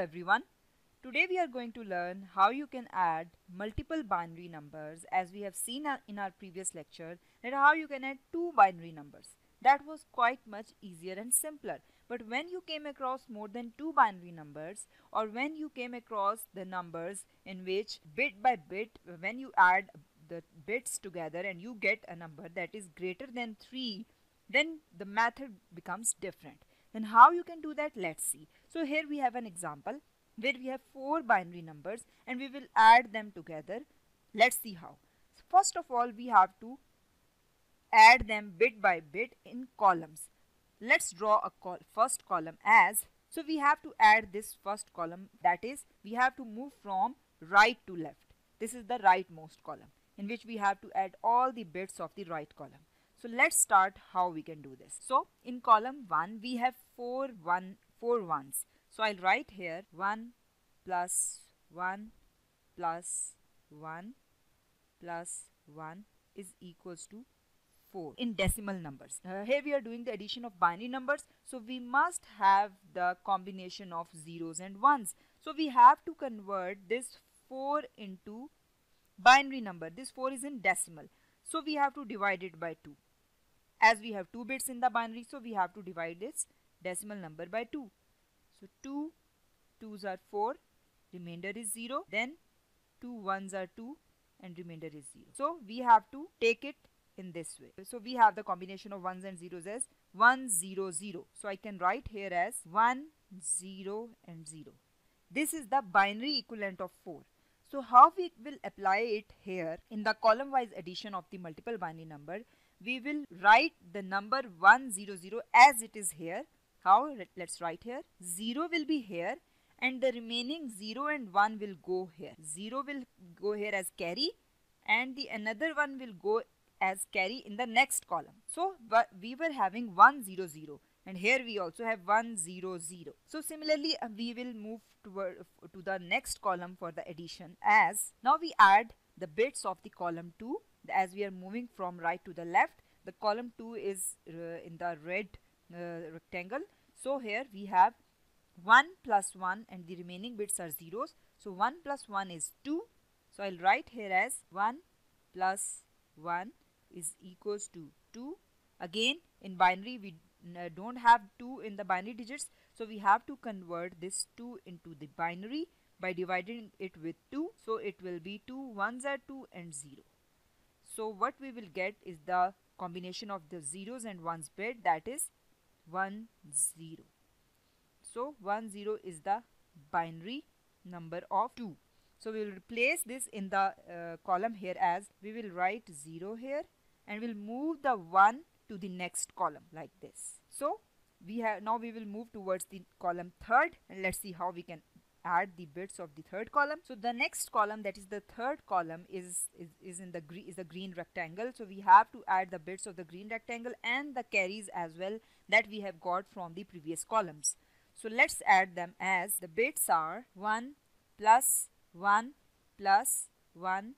everyone. Today we are going to learn how you can add multiple binary numbers as we have seen in our previous lecture that how you can add two binary numbers. That was quite much easier and simpler. But when you came across more than two binary numbers or when you came across the numbers in which bit by bit when you add the bits together and you get a number that is greater than 3 then the method becomes different. Then how you can do that let's see. So here we have an example where we have four binary numbers and we will add them together. Let's see how. First of all we have to add them bit by bit in columns. Let's draw a col first column as so we have to add this first column that is we have to move from right to left. This is the rightmost column in which we have to add all the bits of the right column. So let's start how we can do this. So in column 1 we have four one four ones. So I'll write here 1 plus 1 plus 1 plus 1 is equals to 4 in decimal numbers. Uh, here we are doing the addition of binary numbers. So we must have the combination of zeros and ones. So we have to convert this 4 into binary number. This 4 is in decimal. So we have to divide it by 2 as we have 2 bits in the binary so we have to divide this decimal number by 2 so 2 2s are 4 remainder is 0 then 2 1s are 2 and remainder is 0 so we have to take it in this way. So we have the combination of ones and zeros as 1 0 0 so I can write here as 1 0 and 0 this is the binary equivalent of 4 so how we will apply it here in the column wise addition of the multiple binary number we will write the number 100 as it is here. How? Let's write here. 0 will be here and the remaining 0 and 1 will go here. 0 will go here as carry and the another one will go as carry in the next column. So we were having 100 and here we also have 100. So similarly uh, we will move toward, to the next column for the addition as now we add the bits of the column 2 as we are moving from right to the left the column 2 is uh, in the red uh, rectangle. So here we have 1 plus 1 and the remaining bits are zeros. So 1 plus 1 is 2 so I'll write here as 1 plus 1 is equals to 2 again in binary we uh, don't have 2 in the binary digits. So we have to convert this 2 into the binary by dividing it with 2 so it will be 2 ones are 2 and 0 so what we will get is the combination of the zeros and ones bit. That is 1 0. So 1 0 is the binary number of 2. So we will replace this in the uh, column here as we will write 0 here and we'll move the 1 to the next column like this. So we have now we will move towards the column third and let's see how we can add the bits of the third column. So the next column that is the third column is, is, is in the green is a green rectangle. So we have to add the bits of the green rectangle and the carries as well that we have got from the previous columns. So let's add them as the bits are 1 plus 1 plus 1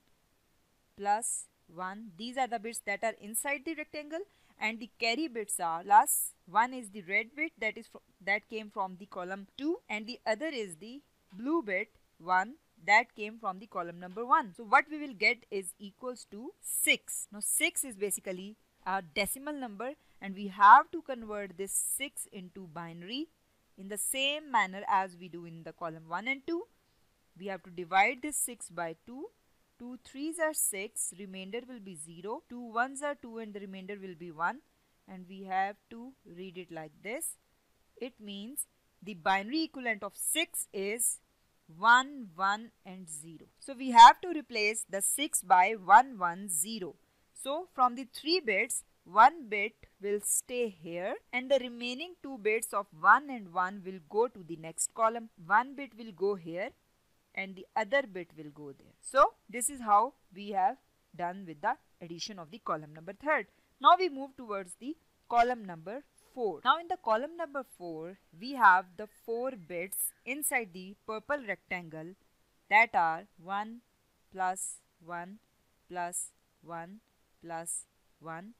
plus 1. These are the bits that are inside the rectangle and the carry bits are last plus 1 is the red bit that is that came from the column 2 and the other is the blue bit 1 that came from the column number 1. So what we will get is equals to 6. Now 6 is basically a decimal number and we have to convert this 6 into binary in the same manner as we do in the column 1 and 2. We have to divide this 6 by 2. 2 3s are 6, remainder will be 0. 2 1s are 2 and the remainder will be 1 and we have to read it like this. It means the binary equivalent of 6 is 1, 1 and 0. So we have to replace the 6 by 1, 1, 0. So from the 3 bits, 1 bit will stay here and the remaining 2 bits of 1 and 1 will go to the next column. 1 bit will go here and the other bit will go there. So this is how we have done with the addition of the column number 3rd. Now we move towards the column number 4. Now in the column number 4, we have the 4 bits inside the purple rectangle that are 1 plus 1 plus 1 plus 1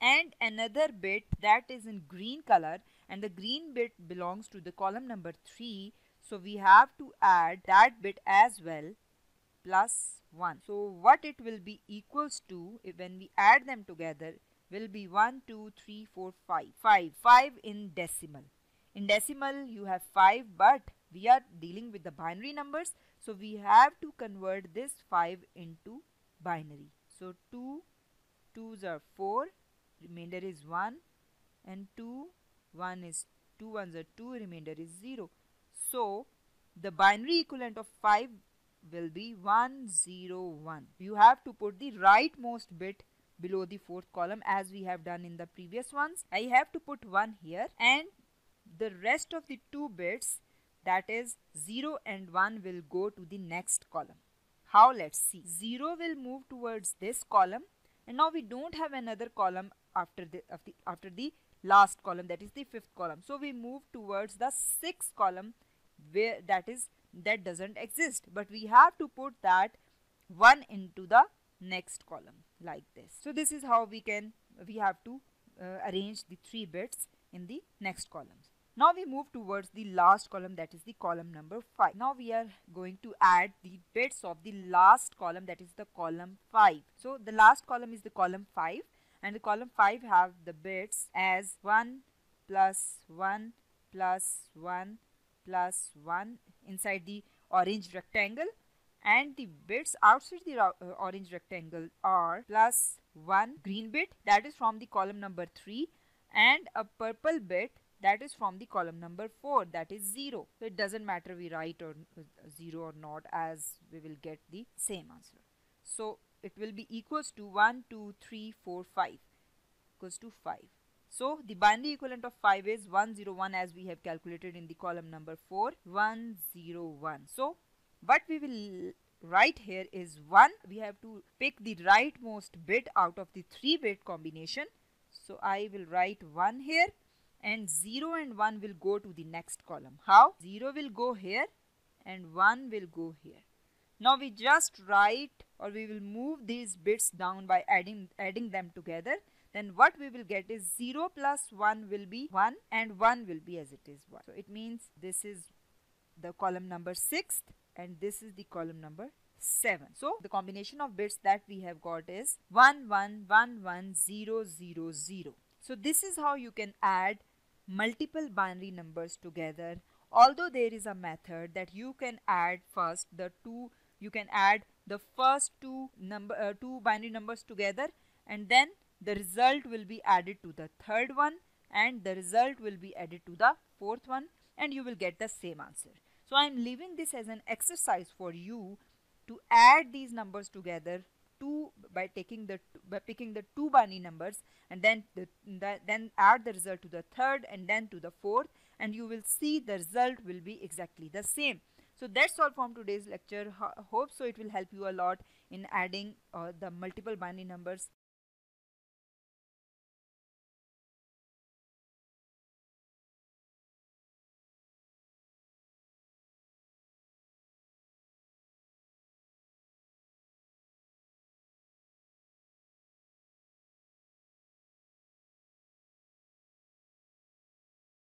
and another bit that is in green color and the green bit belongs to the column number 3 So we have to add that bit as well plus 1. So what it will be equals to when we add them together will be 1, 2, 3, 4, 5. 5. 5 in decimal. In decimal you have 5 but we are dealing with the binary numbers so we have to convert this 5 into binary. So 2 2s are 4 remainder is 1 and 2 1 is 2 ones are 2 remainder is 0. So the binary equivalent of 5 will be 101. You have to put the rightmost bit below the fourth column as we have done in the previous ones. I have to put 1 here and the rest of the two bits that is 0 and 1 will go to the next column. How let's see. 0 will move towards this column and now we don't have another column after the, the after the last column that is the fifth column. So we move towards the sixth column where that is that doesn't exist but we have to put that 1 into the next column like this. So this is how we can we have to uh, arrange the three bits in the next columns. Now we move towards the last column that is the column number 5. Now we are going to add the bits of the last column that is the column 5. So the last column is the column 5 and the column 5 have the bits as 1 plus 1 plus 1 plus 1 inside the orange rectangle and the bits outside the uh, orange rectangle are plus 1 green bit that is from the column number 3 and a purple bit that is from the column number 4 that is 0 so it doesn't matter we write or uh, 0 or not as we will get the same answer. So it will be equals to 1 2 3 4 5 equals to 5 so the binary equivalent of 5 is 101 as we have calculated in the column number 4 101 so what we will write here is 1 we have to pick the rightmost bit out of the 3 bit combination so I will write 1 here and 0 and 1 will go to the next column. How? 0 will go here and 1 will go here. Now we just write or we will move these bits down by adding, adding them together. Then what we will get is 0 plus 1 will be 1 and 1 will be as it is 1. So it means this is the column number 6 and this is the column number 7. So the combination of bits that we have got is 1 1 1 1 0 0 0. So this is how you can add multiple binary numbers together although there is a method that you can add first the two you can add the first two number uh, two binary numbers together and then the result will be added to the third one and the result will be added to the fourth one and you will get the same answer so i am leaving this as an exercise for you to add these numbers together two by taking the by picking the two binary numbers and then the, the, then add the result to the third and then to the fourth and you will see the result will be exactly the same. So that's all from today's lecture. Ho hope so it will help you a lot in adding uh, the multiple binary numbers